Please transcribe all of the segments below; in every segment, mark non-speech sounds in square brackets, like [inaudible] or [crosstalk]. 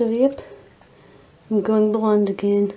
So yep, I'm going blonde again.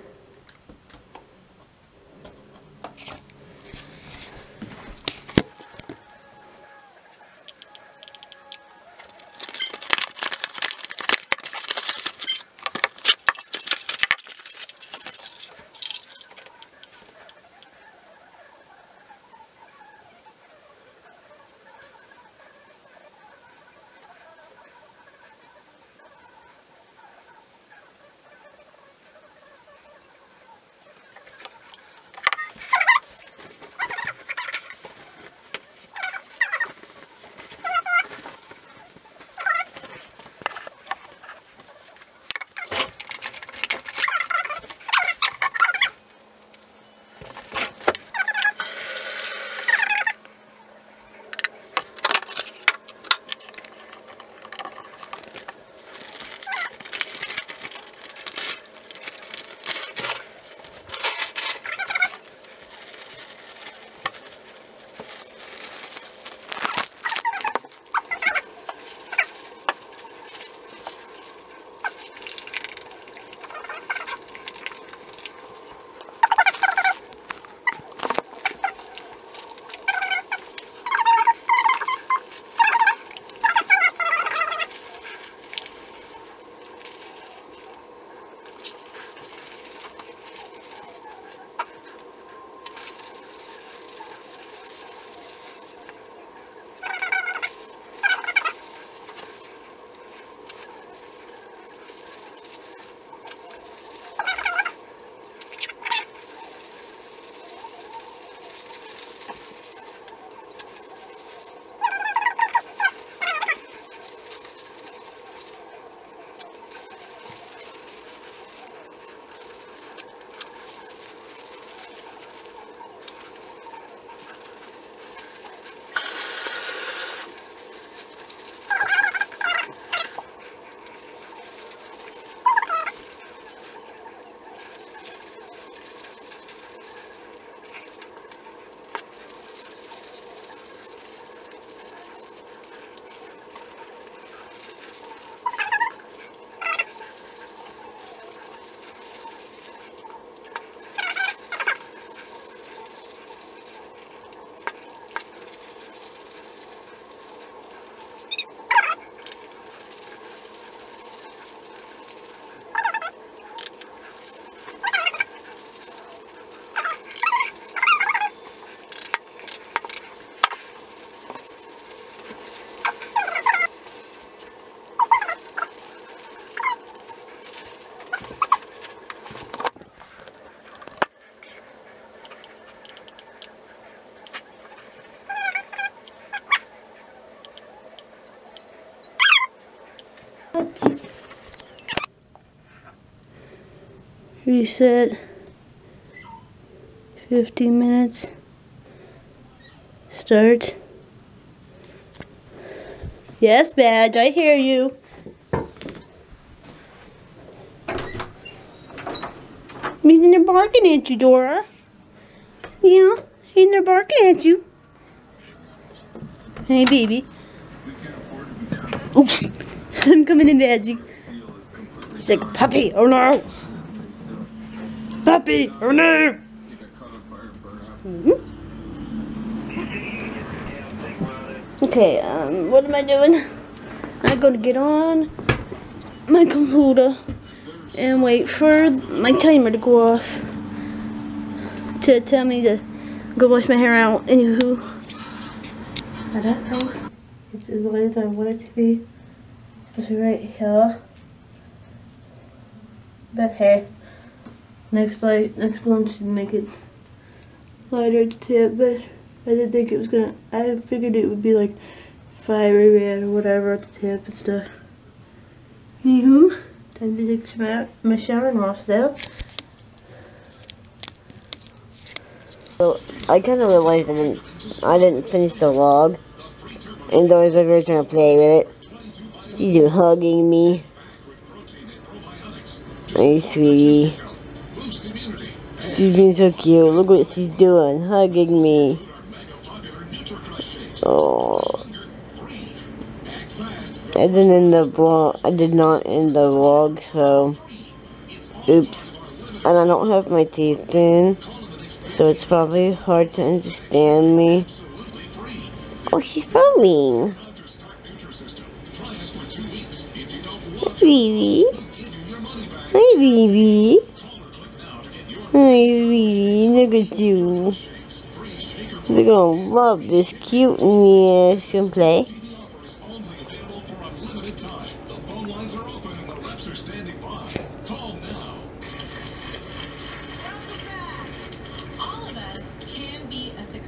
Reset. 15 minutes. Start. Yes, Badge, I hear you. He's in there barking at you, Dora. Yeah, he's in there barking at you. Hey, baby. Oops. I'm coming in, Badgie. She's like, puppy, oh no. Puppy, oh no. Mhm. Okay, um, what am I doing? I'm gonna get on my computer and wait for my timer to go off to tell me to go wash my hair out. Anywho, I don't know. It's as late as I want it to be. It's right here. But hey, next light, next one should make it lighter to tip. But I didn't think it was gonna. I figured it would be like fiery red or whatever at the tip and stuff. Anywho, time to take my, my shower and wash out. So I kind of realized I didn't, I didn't finish the log. And Dora's over trying to play with it. She's been hugging me. Hey, sweetie. She's being so cute. Look what she's doing. Hugging me. Oh. I didn't end the vlog. I did not end the vlog, so oops. And I don't have my teeth in, so it's probably hard to understand me. Oh, she's foaming. Baby. Hi, baby. Hi, baby. Look at you. They're gonna love this cute yes, can play.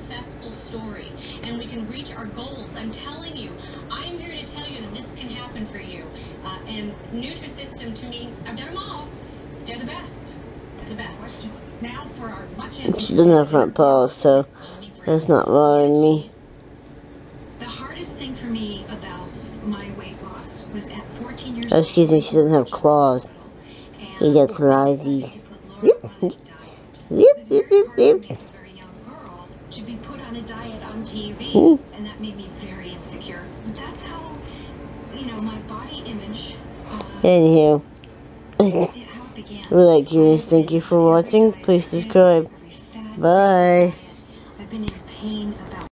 Successful story and we can reach our goals. I'm telling you, I'm here to tell you that this can happen for you. Uh, and Nutrisystem, to me, I've done them all. They're the best. They're the best. Now for our much She doesn't have front paws, so that's not bothering me. The hardest thing for me about my weight loss was at 14 years Oh, excuse me, she doesn't have claws. He got clawsy. [laughs] Yep. Yep, yep, yep, yep. As a very young girl, to be put on a diet on TV, Mm. and that made me very insecure. That's how, you know, my body image. Uh, Anywho, it- how it began. we like you. Thank you for watching. Please subscribe. Bye.